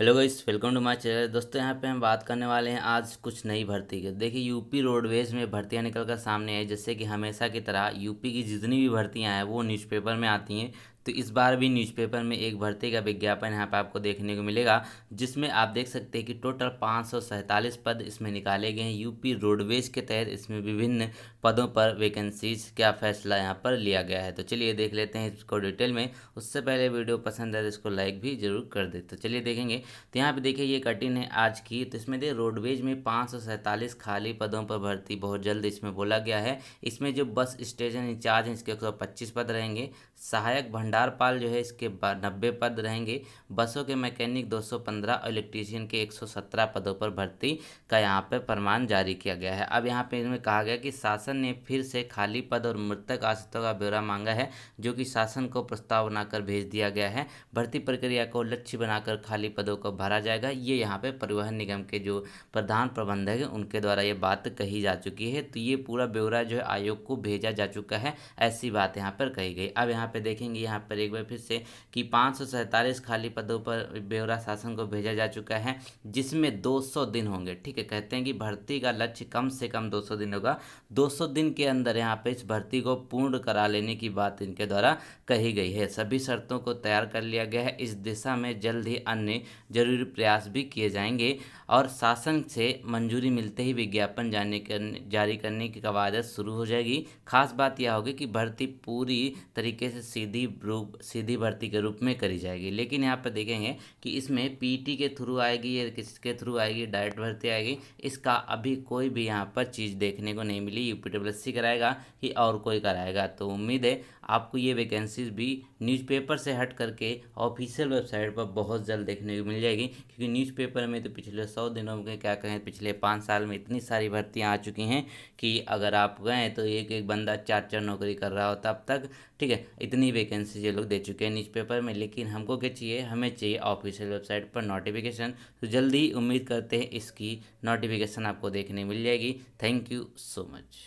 Hello guys, welcome to my channel. दोस्तों, यहाँ पे हम बात करने वाले हैं आज कुछ नई भर्ती के। देखिए, यूपी रोडवेज़ में भर्तियाँ निकल कर सामने आई जैसे कि हमेशा की तरह यूपी की जितनी भी भर्तियाँ हैं, वो न्यूज़पेपर में आती हैं। तो इस बार भी न्यूज़पेपर में एक भर्ती का विज्ञापन यहाँ पर आपको देखने को मिलेगा, जिसमें आप देख सकते हैं कि टोटल पाँच पद इसमें निकाले गए हैं। यूपी रोडवेज़ के तहत इसमें विभिन्न पदों पर वैकेंसीज का फैसला यहाँ पर लिया गया है। तो चलिए देख लेते हैं इसको डिटेल में। उससे पहले वीडियो पसंद है तो इसको लाइक भी ज़रूर कर दे। तो चलिए देखेंगे। तो यहाँ पे देखिए, ये कटिन है आज की। तो इसमें देखिए रोडवेज़ में पाँच खाली पदों पर भर्ती बहुत जल्द इसमें बोला गया है। इसमें जो बस स्टेशन इंचार्ज हैं, इसके एक सौ पच्चीस पद रहेंगे। सहायक भंडार भंडारपाल जो है इसके नब्बे पद रहेंगे। बसों के मैकेनिक 215 और इलेक्ट्रीशियन के 117 पदों पर भर्ती का यहाँ पर प्रमाण जारी किया गया है। अब यहाँ पे इसमें कहा गया कि शासन ने फिर से खाली पद और मृतक आश्रितों का ब्यौरा मांगा है, जो कि शासन को प्रस्ताव बनाकर भेज दिया गया है। भर्ती प्रक्रिया को लक्ष्य बनाकर खाली पदों को भरा जाएगा। ये यहाँ पे परिवहन निगम के जो प्रधान प्रबंधक हैं, उनके द्वारा ये बात कही जा चुकी है। तो ये पूरा ब्यौरा जो है आयोग को भेजा जा चुका है, ऐसी बात यहाँ पर कही गई। अब यहाँ पे देखेंगे, यहाँ पर एक बार फिर से कि पाँच खाली पदों पर ब्यौरा शासन को भेजा जा चुका है, जिसमें 200 दिन होंगे। ठीक है, कहते हैं कि भर्ती का लक्ष्य कम से कम 200 दिन होगा। 200 दिन के अंदर यहाँ पे इस भर्ती को पूर्ण करा लेने की बात इनके द्वारा कही गई है। सभी शर्तों को तैयार कर लिया गया है। इस दिशा में जल्द ही अन्य ज़रूरी प्रयास भी किए जाएँगे और शासन से मंजूरी मिलते ही विज्ञापन जाने करने जारी करने की कवायद शुरू हो जाएगी। खास बात यह होगी कि भर्ती पूरी तरीके से सीधी रूप, सीधी भर्ती के रूप में करी जाएगी। लेकिन यहाँ पर देखेंगे कि इसमें पीटी के थ्रू आएगी या किसके थ्रू आएगी, डायरेक्ट भर्ती आएगी, इसका अभी कोई भी यहाँ पर चीज़ देखने को नहीं मिली। यूपी डब्ल्यू कराएगा कि और कोई कराएगा। तो उम्मीद है आपको ये वैकेंसीज भी न्यूज़पेपर से हट करके ऑफिशियल वेबसाइट पर बहुत जल्द देखने को मिल जाएगी। क्योंकि न्यूज़पेपर में तो पिछले सौ दिनों में क्या कहें, पिछले पाँच साल में इतनी सारी भर्तियाँ आ चुकी हैं कि अगर आप गए तो एक एक बंदा चार चार नौकरी कर रहा होता अब तक ठीक है, इतनी वैकेंसी ये लोग दे चुके हैं न्यूज़पेपर में, लेकिन हमको क्या चाहिए? हमें चाहिए ऑफिशियल वेबसाइट पर नोटिफिकेशन तो जल्दी उम्मीद करते हैं इसकी नोटिफिकेशन आपको देखने मिल जाएगी। Thank you so much